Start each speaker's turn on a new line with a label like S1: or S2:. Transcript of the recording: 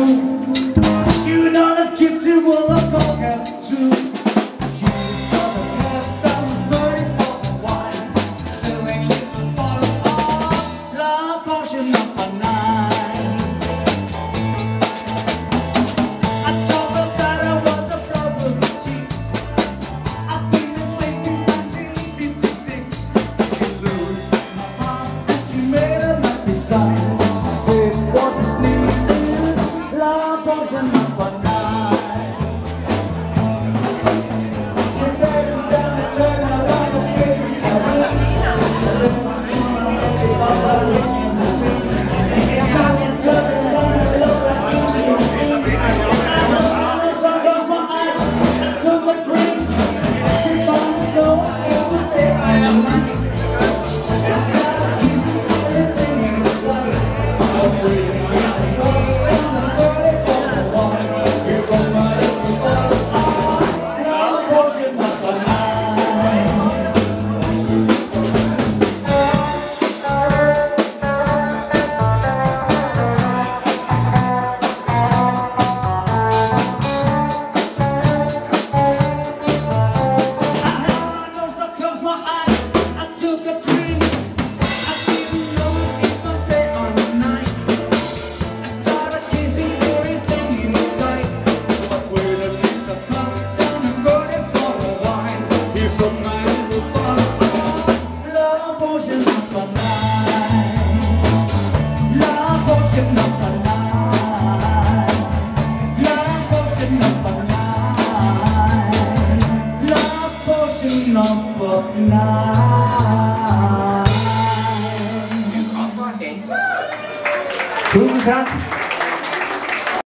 S1: You know the gypsy will love over too. She's got a left and very for a little love. I told her that I was a. I've this way since 1956. She my and she made a. 多什么烦。number nine. 준상